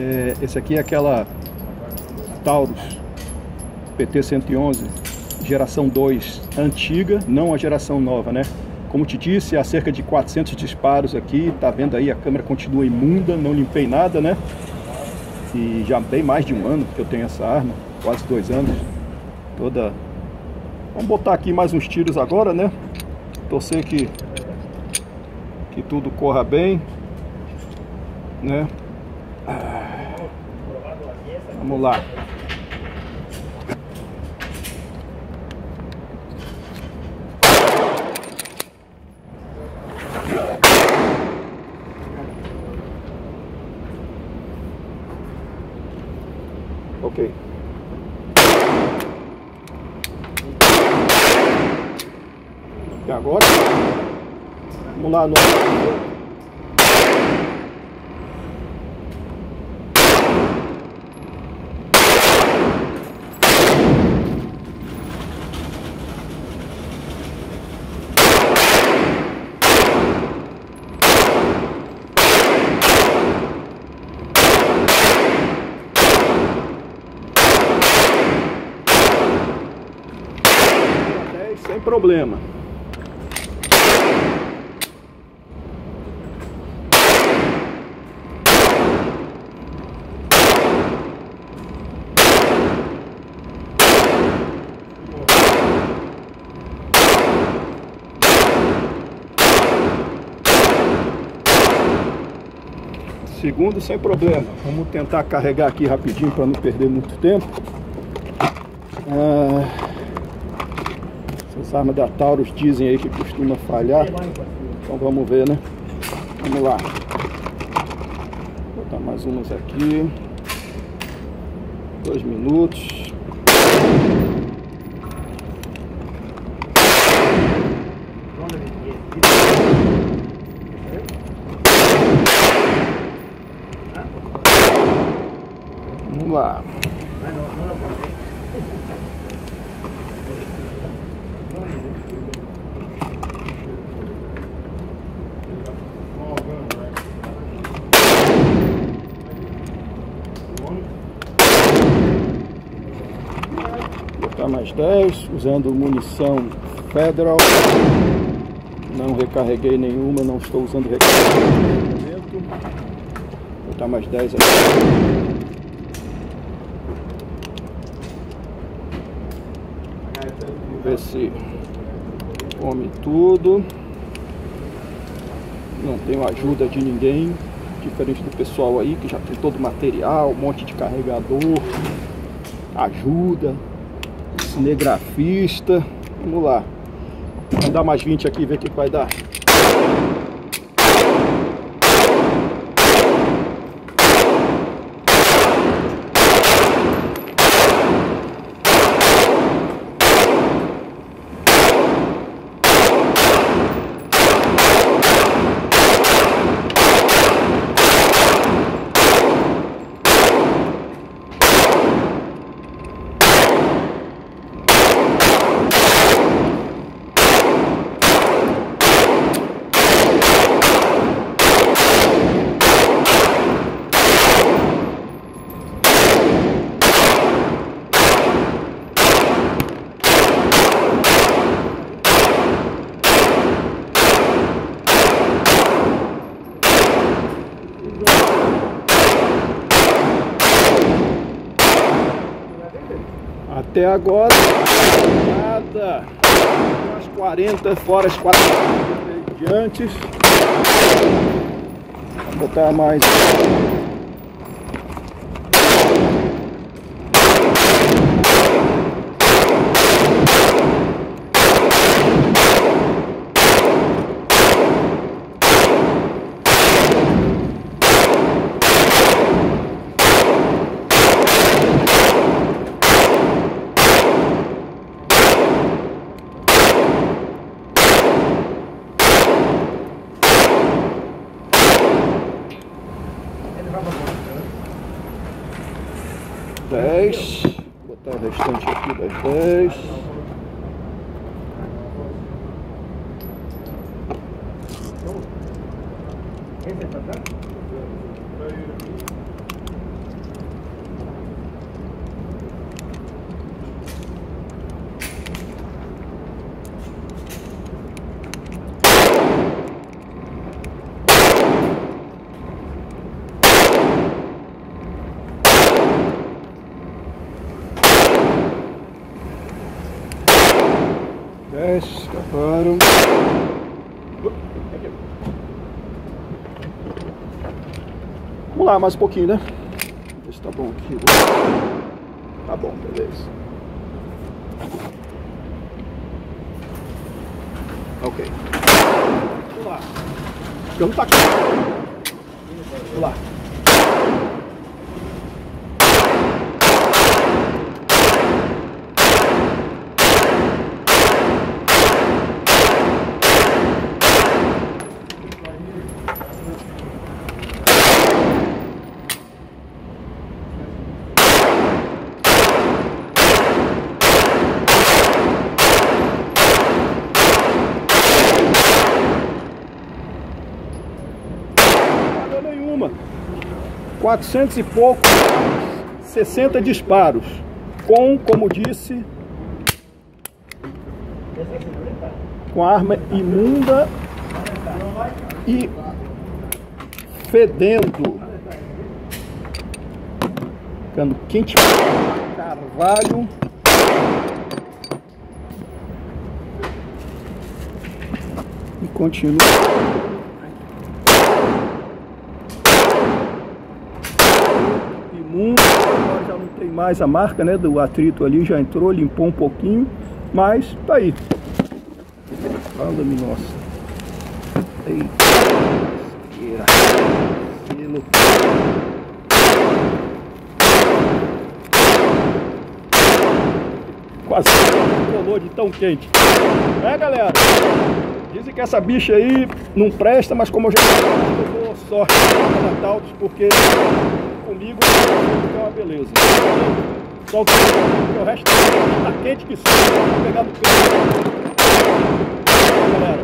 É, esse aqui é aquela Taurus PT-111, geração 2, antiga, não a geração nova, né? Como te disse, há cerca de 400 disparos aqui, tá vendo aí, a câmera continua imunda, não limpei nada, né? E já bem mais de um ano que eu tenho essa arma, quase dois anos, toda... Vamos botar aqui mais uns tiros agora, né? Torcer que, que tudo corra bem, né? Vamos lá. Ok. E agora? Vamos lá no. sem problema. Segundo, sem problema. Vamos tentar carregar aqui rapidinho para não perder muito tempo. Ah, essas armas da Taurus dizem aí que costuma falhar. Então vamos ver, né? Vamos lá. Vou botar mais umas aqui. Dois minutos. Vamos lá. Botar mais 10, usando munição Federal. Não recarreguei nenhuma, não estou usando recarregador no momento. Botar mais 10 aqui. Ver se come tudo. Não tenho ajuda de ninguém, diferente do pessoal aí que já tem todo o material, um monte de carregador, ajuda cinegrafista. Vamos lá. Vamos dar mais 20 aqui e ver o que vai dar. Até agora, nada. Umas 40, fora as 4 de antes. Vou botar mais. Dez. Vou botar o restante aqui das dez. 10, escaparam. Vamos lá, mais um pouquinho, né? Ver se tá bom aqui. Tá bom, beleza. Ok. Vamos lá. Vamos aqui. Vamos lá. nenhuma. 400 e pouco, 60 disparos. Com, como disse, com arma imunda e fedendo. Ficando quente. Carvalho. E continua. Agora já não tem mais a marca né, do atrito ali, já entrou, limpou um pouquinho, mas tá aí. Anda-me, nossa. Eita, selo. Quase colou de tão quente. É, galera? Dizem que essa bicha aí não presta, mas como eu já eu dou sorte para Taurus, porque comigo é uma beleza. Só que o resto tá quente que só, pegar no peito. Galera.